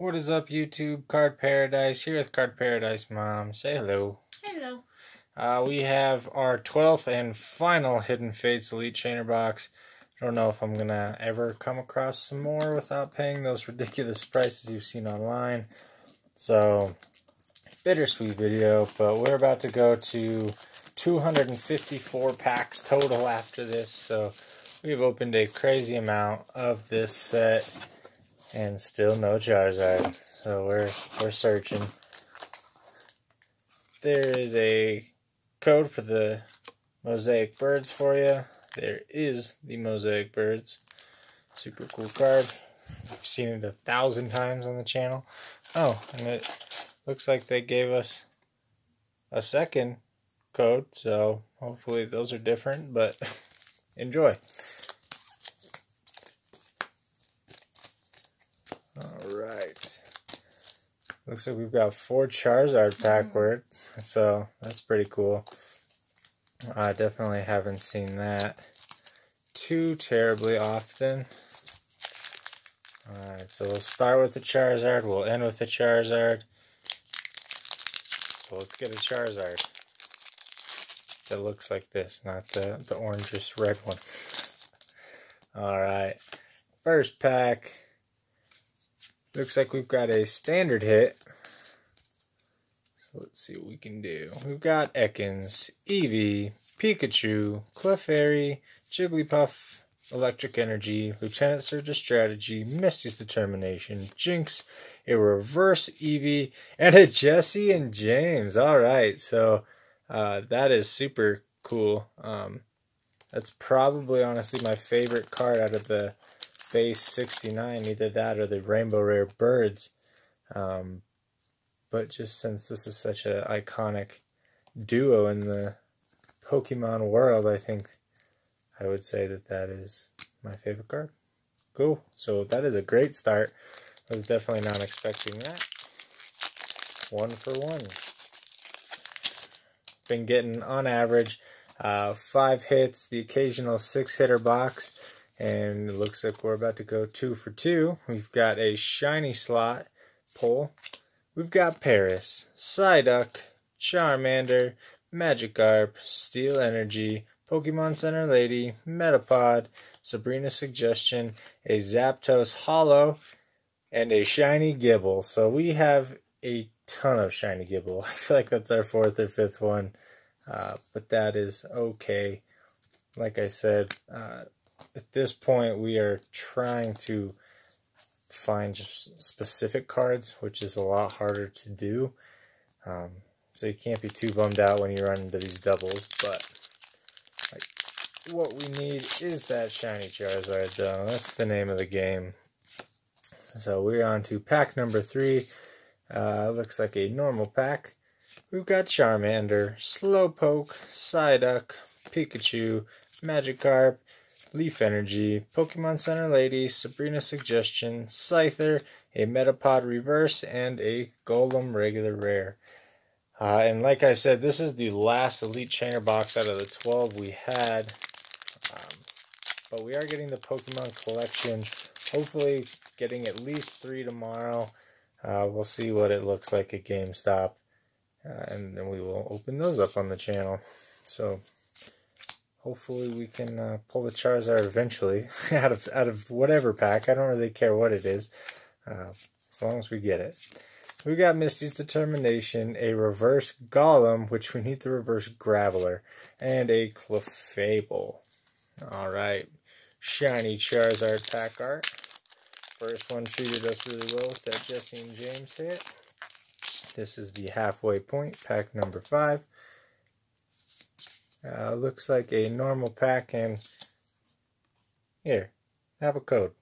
What is up, YouTube? Card Paradise here with Card Paradise Mom. Say hello. Hello. Uh, we have our 12th and final Hidden Fates Elite Trainer box. I don't know if I'm going to ever come across some more without paying those ridiculous prices you've seen online. So, bittersweet video, but we're about to go to 254 packs total after this. So, we've opened a crazy amount of this set and still no Charizard. So we're we're searching. There is a code for the mosaic birds for you. There is the mosaic birds. Super cool card. I've seen it a thousand times on the channel. Oh, and it looks like they gave us a second code, so hopefully those are different, but enjoy. Alright. Looks like we've got four Charizard hmm. pack words, so that's pretty cool. I definitely haven't seen that too terribly often. Alright, so we'll start with the Charizard, we'll end with the Charizard. So let's get a Charizard that looks like this, not the, the orangish red one. Alright, first pack. Looks like we've got a standard hit. So let's see what we can do. We've got Ekans, Eevee, Pikachu, Clefairy, Jigglypuff, Electric Energy, Lieutenant Surge Strategy, Misty's Determination, Jynx, a reverse Eevee, and a Jessie and James. Alright, so uh, that is super cool. Um, that's probably honestly my favorite card out of the base 69, either that or the Rainbow Rare Birds. Um, but just since this is such an iconic duo in the Pokemon world, I think I would say that that is my favorite card. Cool. So that is a great start. I was definitely not expecting that. One for one. Been getting, on average, uh, five hits, the occasional six-hitter box. And it looks like we're about to go two for two. We've got a shiny slot pull. We've got Paras, Psyduck, Charmander, Magikarp, Steel Energy, Pokemon Center Lady, Metapod, Sabrina Suggestion, a Zapdos Holo, and a Shiny Gible. So we have a ton of Shiny Gible. I feel like that's our fourth or fifth one, uh, but that is okay. Like I said, uh, at this point we are trying to find just specific cards, which is a lot harder to do. Um, so you can't be too bummed out when you run into these doubles, but like, what we need is that shiny Charizard, though. That's the name of the game. So we're on to pack number three. Uh, looks like a normal pack. We've got Charmander, Slowpoke, Psyduck, Pikachu, Magikarp, Leaf Energy, Pokemon Center Lady, Sabrina Suggestion, Scyther, a Metapod Reverse, and a Golem Regular Rare. Uh, and like I said, this is the last Elite Trainer box out of the 12 we had. Um, but we are getting the Pokemon collection. Hopefully getting at least three tomorrow. Uh, we'll see what it looks like at GameStop. Uh, and then we will open those up on the channel. So hopefully we can uh, pull the Charizard eventually out of out of whatever pack. I don't really care what it is, uh, as long as we get it. We got Misty's Determination, a reverse Golem, which we need the reverse Graveler, and a Clefable. All right, shiny Charizard pack art. First one treated us really well with that Jessie and James hit. This is the halfway point, pack number five. Uh, looks like a normal pack and here, have a code.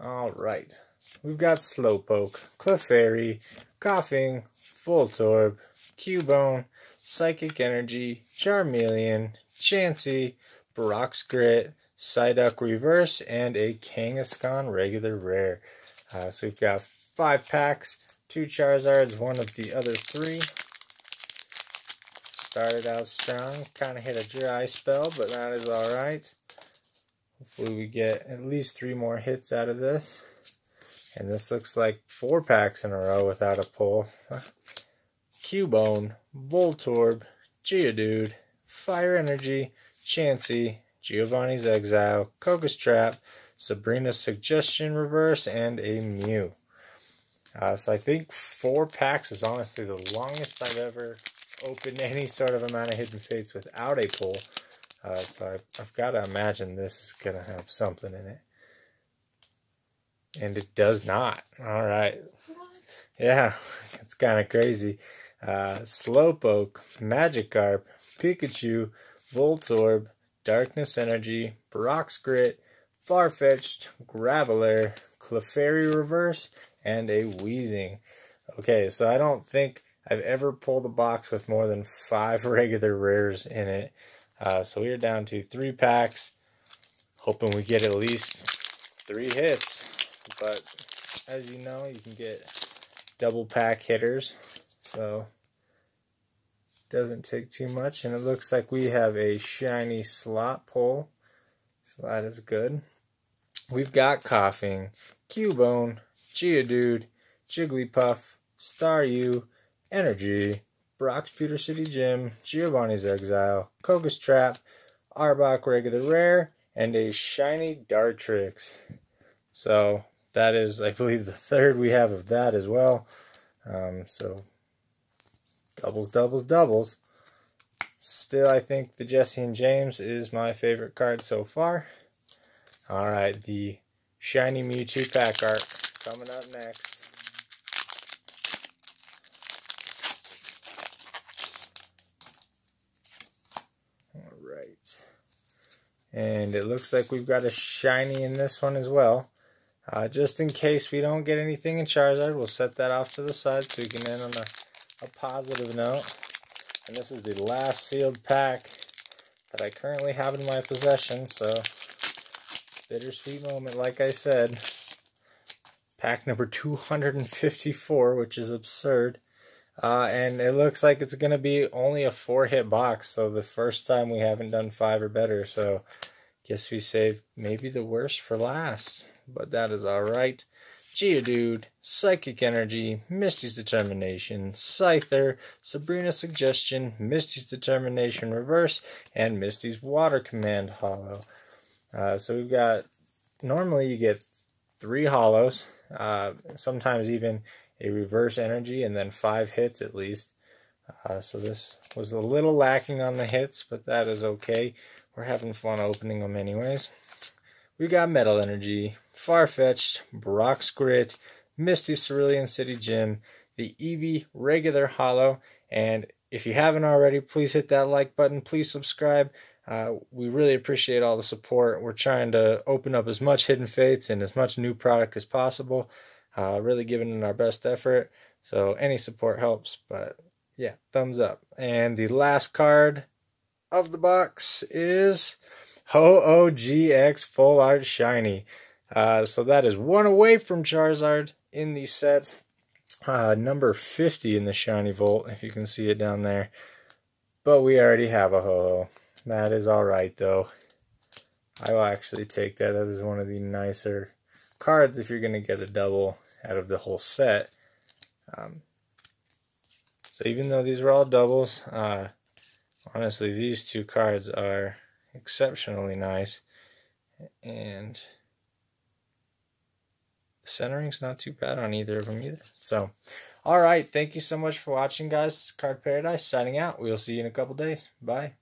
Alright, we've got Slowpoke, Clefairy, Koffing, Voltorb, Cubone, Psychic Energy, Charmeleon, Chansey, Brock's Grit, Psyduck Reverse, and a Kangaskhan Regular Rare. Uh, so we've got five packs, two Charizards, one of the other three. Started out strong, kind of hit a dry spell, but that is alright. Hopefully we get at least three more hits out of this. And this looks like four packs in a row without a pull. Cubone, Voltorb, Geodude, Fire Energy, Chansey, Giovanni's Exile, Koga's Trap, Sabrina's Suggestion Reverse, and a Mew. Uh, so I think four packs is honestly the longest I've ever opened any sort of amount of Hidden Fates without a pull. Uh, so I've, I've got to imagine this is going to have something in it. And it does not. All right. What? Yeah, it's kind of crazy. Uh, Slowpoke, Magikarp, Pikachu, Voltorb, Darkness Energy, Brock's Grit, Farfetch'd, Graveler, Clefairy Reverse, and a Wheezing. Okay, so I don't think I've ever pulled a box with more than five regular rares in it. Uh, so we are down to three packs, hoping we get at least three hits. But as you know, you can get double pack hitters. So doesn't take too much. And it looks like we have a shiny slot pull. So that is good. We've got Koffing, Cubone, Geodude, Jigglypuff, Staryu, Energy, Brock's Pewter City Gym, Giovanni's Exile, Koga's Trap, Arbok Regular Rare, and a shiny Dartrix. So that is, I believe, the third we have of that as well. Um, so doubles, doubles, doubles. Still, I think the Jessie and James is my favorite card so far. All right, the shiny Mewtwo pack art coming up next. And it looks like we've got a shiny in this one as well. Uh, just in case we don't get anything in Charizard, we'll set that off to the side so we can end on a, a positive note. And this is the last sealed pack that I currently have in my possession, so bittersweet moment, like I said. Pack number 254, which is absurd. Uh, and it looks like it's going to be only a four hit box, so the first time we haven't done five or better, so guess we saved maybe the worst for last but that is alright. Geodude, Psychic Energy, Misty's Determination, Scyther, Sabrina's Suggestion, Misty's Determination Reverse, and Misty's Water Command Holo. Uh, so we've got, normally you get three holos, uh, sometimes even a reverse energy, and then five hits at least. Uh, so this was a little lacking on the hits, but that is okay. We're having fun opening them anyways. We got Metal Energy, Farfetch'd, Brock's Grit, Misty Cerulean City Gym, the Eevee Regular Holo, and if you haven't already, please hit that like button. Please subscribe. Uh, we really appreciate all the support. We're trying to open up as much Hidden Fates and as much new product as possible. Uh, really giving it our best effort. So any support helps. But yeah, thumbs up. And the last card of the box is Ho-Oh-GX Full Art Shiny. Uh, so that is one away from Charizard in the set. Uh, number 50 in the Shiny Vault, if you can see it down there. But we already have a Ho-Oh. That is alright, though. I will actually take that. That is one of the nicer cards if you're going to get a double out of the whole set. Um, so even though these were all doubles, uh, honestly, these two cards are exceptionally nice. And the centering's not too bad on either of them either. So, all right. Thank you so much for watching, guys. Card Paradise signing out. We'll see you in a couple days. Bye.